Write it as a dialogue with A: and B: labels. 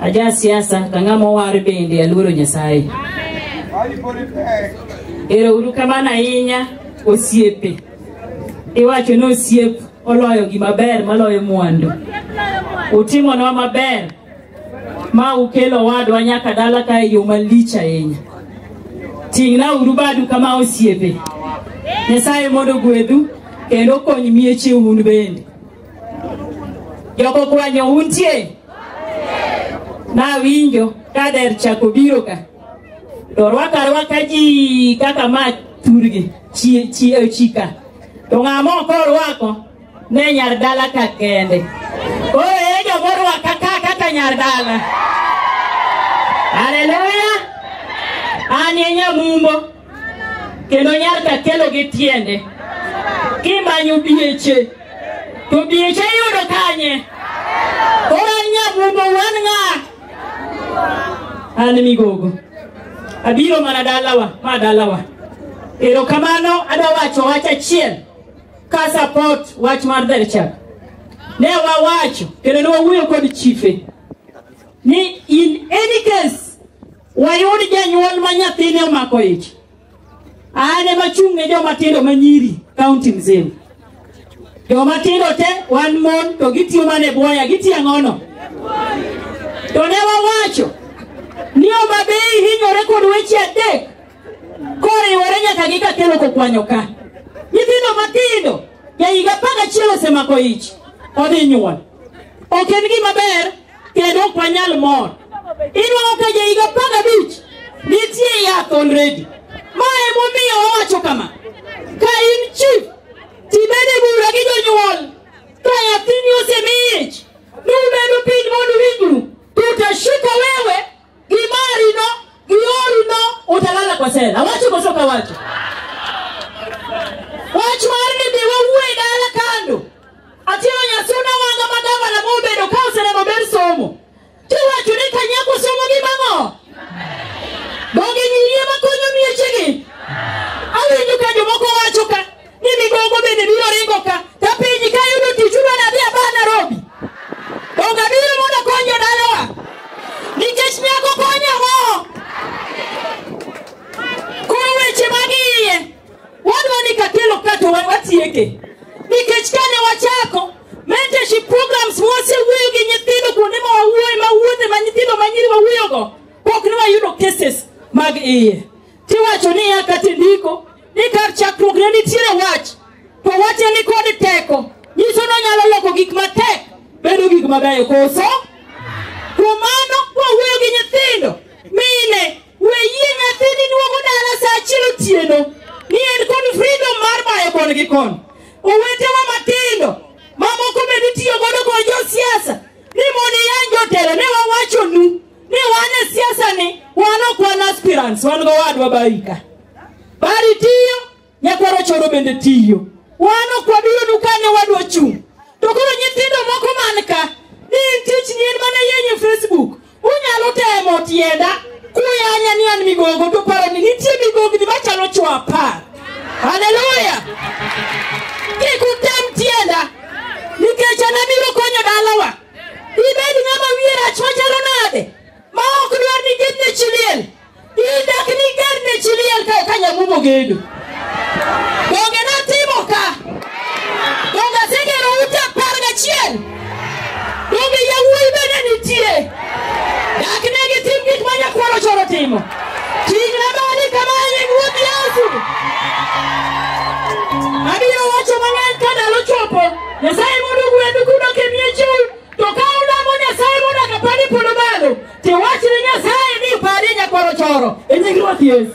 A: Aja siasa to ang'ama owar bende aluoro Nyasaye. Ero uru kamano ahinya osiepe. Iwacho ni osiep oloyo gima ber maloyo mwandu. Utimonwa maber ma ukelo wadwa nyaka dala ka e yo malich ahinya. Ting'na uru badu kama osiepe. Nyasaye mondo ogwedhu kendo okony mieche un bende. Jogo kwanyo untie. Na winjo ka der chako biro ka. To rwaka rwaka ji kaka ma turgi chi chi eh, chika. To ng'amo korwako ne nyar dala ka kende. Koro e jogo rwaka ka kaka nyar dala. Haleluya. An e nyamumbo kendo nyarka kelo gi tiende kimanyo bieche to bieche iyudo kanye koro nyabungo wan ng'a an migogo abiro mana dalawa ma dalawa erokamano adwa wacho wach achiel ka support wach mar dherchak ne wawacho kendo ne wawuoyo kod chife ni in any case Wayud janyuol ma nyathine omako ich. An ema chung' ne joma tindo ma nyiri kaunti mzima. Joma tindo te wan mon to gitiyo mana e bwoya, gitiyo ang'ono. To ne wawacho ni Homabay hinyore kod weche adek koriwore nyaka gi Katelo kokwanyo ka. Nyithindo matindo ja higa apar gachiel osemako ich odhi nyuol. Ok en gima ber kendo ok wanyal mor. Inuang'o ka ja higa apar gabich nitie yath already. Ma emomiyo owacho kama, ka in chief tibed e bura gi jonyuol ka nyathini osemi ich, numedo piny mondo uwinjru, tutashika wewe Gimari no, giori no, utalala kwa sela. Wache kwa soka wache. Wach mar ni bi wawuo e dala kando. Atieno nyasuna wanga ma gavana ma obedo ka oseneno ber somo. Tiwacho ni kanyako somo gi mang'o? Donge nyiri ema konyo miechegi? Awinjo ka jomoko wacho ka ni migogo bende biro ringo ka ka piny ka yudo tich udwa nadhi aba Nairobi donga biro mondo kony jodalawa nikech nyako kony ang'o koro weche mag iye wadwa ni kakelo ka to wa- watieke nikech kane wachako mentorship programs mwasewuoyo gi nyithindo kuonde ma wawuoye ma wuothe ma nyithindo ma nyiri wawuoyogo pok ne wayudo cases mag iye tiwacho niya kata e ndiko ni kar chakruok ne nitiere wach to wache ni kod teko nyiso ni onyalo loko gik matek bedo gik mabeyo koso kuom mano kwawuoyo gi nyithindo mine weyie nyathini duogo dala sa achiel otieno ni en kod freedom mar bayo koni gi koni owetewa matindo mamoko bende tiyo godo kod josiasa ni mondo iyany jotelo ne wawachonu ni wan e siasa ni wan ok wan aspirants wan gowadwa barika bari tiyo nyakwaro choro bende tiyo wan ok wabiro nu kane wadwa chung' to koro nyithindo moko man ka ni en tich ni en mana yenyo facebook unyalo temo tienda kuyanya ni an migogo to paro ni nitie migogni machalo chwo apar haleluya kik utem tienda nikech an abiro konyo dalawa Ibed ng'ama wiye rach machalo nade ma ok dwar ni ged ne chiliel. In dak ni ged ne chiliel ka ka nyamumo gedo. Donge natimo ka? Donge asegero ute apar gachiel? Donge yawuoyi bende nitie? Dak ne gitim gik ma nyakwaro choro timo. Ting'na mali kama e wuodh Yesu. Abiro wacho mang'eny ka ndalo chopo. Nyasaye mondo ogwedhu kudok e miechu, to ka ulamo Nyasaye mondo akapani polo malo, to iwach ni Nyasaye ni padi nyakwaro choro. E nying Ruoth Yesu.